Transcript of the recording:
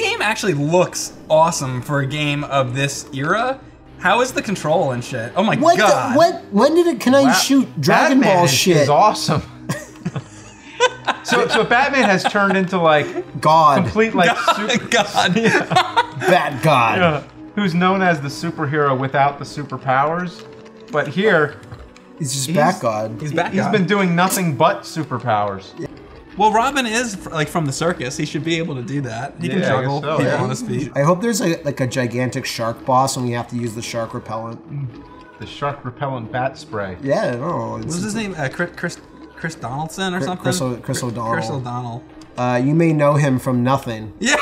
game actually looks awesome for a game of this era. How is the control and shit? Oh my What? god! The, what? When did it? Can I Wow. shoot Dragon Batman Ball is, shit? is awesome. so, so Batman has turned into like God, complete like God, super, God. Bat God. uh, who's known as the superhero without the superpowers. But here, He's just He's- Bat God. He's back. he's on. been doing nothing but superpowers. Well, Robin is like from the circus. He should be able to do that. He can Yeah, I guess juggle so, people yeah. on his feet. I hope there's a, like a gigantic shark boss and we have to use the shark repellent. The shark repellent bat spray. Yeah, I don't know. What was his name? Uh, Chris, Chris Chris Donaldson or Chris- something? Chris O- Chris O'Donnell. Chris O'Donnell. uh, you may know him from nothing. Yeah.